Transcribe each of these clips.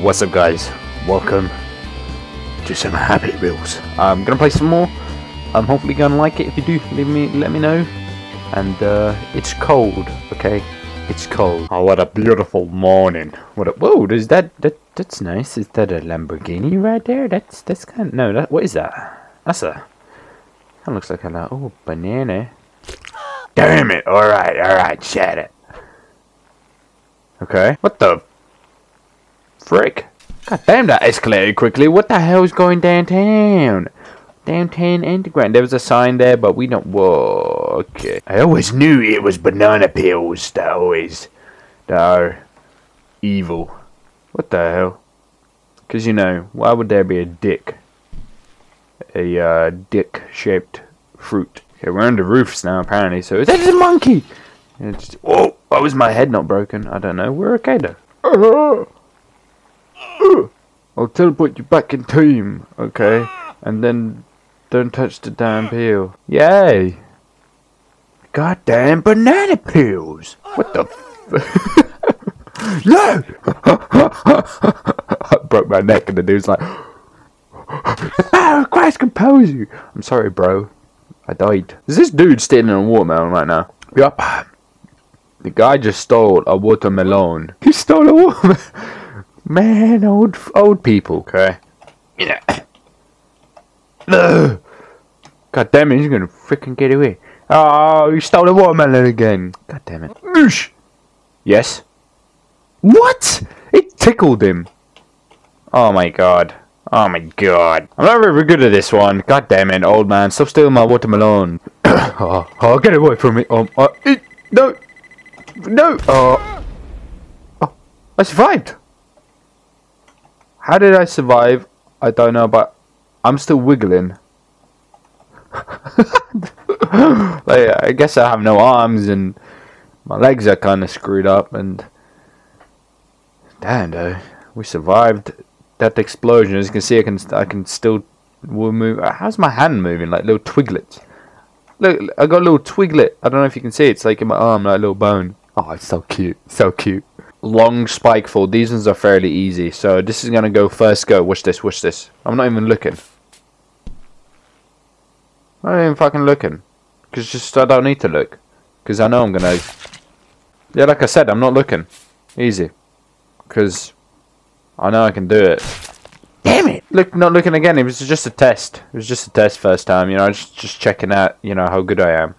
What's up guys? Welcome to some Happy Wheels. I'm gonna play some more. I'm hopefully gonna like it. If you do, leave me let me know. And uh, it's cold, okay? It's cold. Oh what a beautiful morning. What a whoa, is that that that's nice. Is that a Lamborghini right there? That's that's kinda no that what is that? That's a that looks like a oh banana. Damn it! Alright, alright, shut it. Okay. What the frick? God damn, that escalated quickly. What the hell is going downtown? Downtown Underground. There was a sign there, but we don't. Whoa, okay. I always knew it was banana peels that always. that are evil. What the hell? Because, you know, why would there be a dick? A uh, dick shaped fruit. Okay, we're under roofs now, apparently, so. That is a monkey! It's, whoa! Why was my head not broken? I don't know. We're okay though. I'll teleport you back in time, okay? And then don't touch the damn peel. Yay! Goddamn banana peels! What the f- No! I broke my neck and the dude's like, Oh, Christ compose you! I'm sorry, bro. I died. Is this dude standing on a watermelon right now? Yup. The guy just stole a watermelon. He stole a watermelon. Man, old old people. Okay. Yeah. Ugh. God damn it, he's gonna freaking get away. Oh, he stole the watermelon again. God damn it. Oosh. Yes. What? It tickled him. Oh my god. Oh my god. I'm not very good at this one. God damn it, old man. Stop stealing my watermelon. oh, oh, get away from me. Um, uh, it, no. No. Oh. oh. I survived. How did I survive? I don't know, but I'm still wiggling. like, I guess I have no arms and my legs are kind of screwed up and damn though we survived that explosion. As you can see I can I can still move how's my hand moving? Like little twiglets. Look I got a little twiglet. I don't know if you can see it's like in my arm like a little bone. Oh it's so cute so cute long spike fall these ones are fairly easy. So this is gonna go first go watch this watch this. I'm not even looking. I'm not even fucking looking. Because just I don't need to look. Because I know I'm gonna yeah like I said I'm not looking. Easy. Because I know I can do it. Damn it! Look not looking again. It was just a test. It was just a test first time you know just just checking out you know how good I am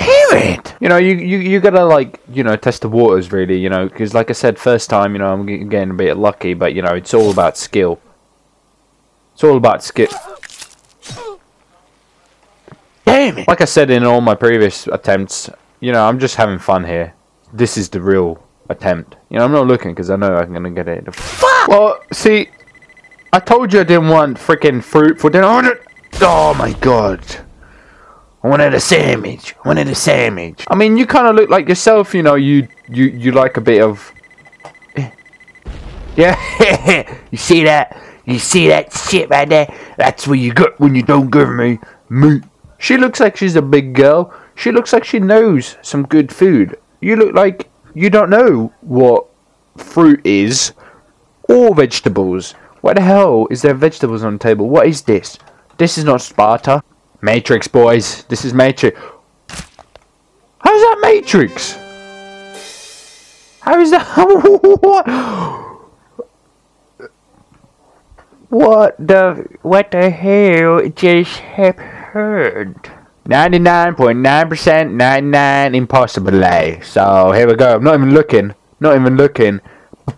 it you know you you, you gotta like you know test the waters really you know because like I said first time you know I'm getting a bit lucky but you know it's all about skill it's all about skill Damn it! Like I said in all my previous attempts, you know, I'm just having fun here. This is the real attempt. You know, I'm not looking because I know I'm gonna get it. Fuck! Well, see, I told you I didn't want freaking fruit for dinner. Oh my god. I wanted a sandwich. I wanted a sandwich. I mean, you kind of look like yourself. You know, you you you like a bit of. Eh. Yeah, you see that? You see that shit right there? That's what you got when you don't give me meat. She looks like she's a big girl. She looks like she knows some good food. You look like you don't know what fruit is or vegetables. Why the hell is there vegetables on the table? What is this? This is not Sparta. Matrix, boys. This is Matrix. How's that Matrix? How is that? what? What the? What the hell just happened? heard. 99.9% 99 impossible. Eh? So here we go. I'm not even looking. Not even looking.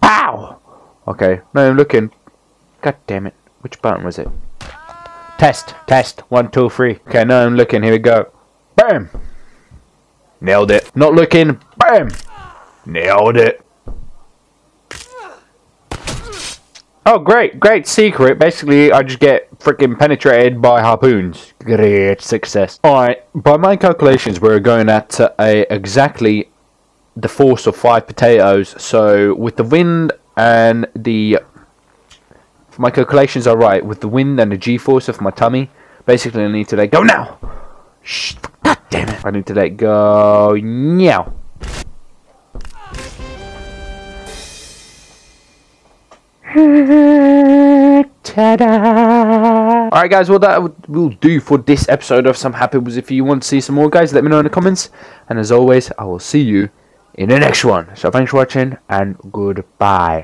Pow! Okay, not even looking. God damn it. Which button was it? Test. Test. One, two, three. Okay, no, I'm looking. Here we go. Bam! Nailed it. Not looking. Bam! Nailed it. Oh, great, great secret. Basically, I just get freaking penetrated by harpoons. Great success. Alright, by my calculations, we're going at uh, a exactly the force of five potatoes. So, with the wind and the... my calculations are right. With the wind and the g-force of my tummy, basically I need to let go now. Shh, God damn it. I need to let go now. Alright guys, well that will do for this episode of Some Happy Wheels. If you want to see some more guys, let me know in the comments. And as always, I will see you in the next one. So thanks for watching and goodbye.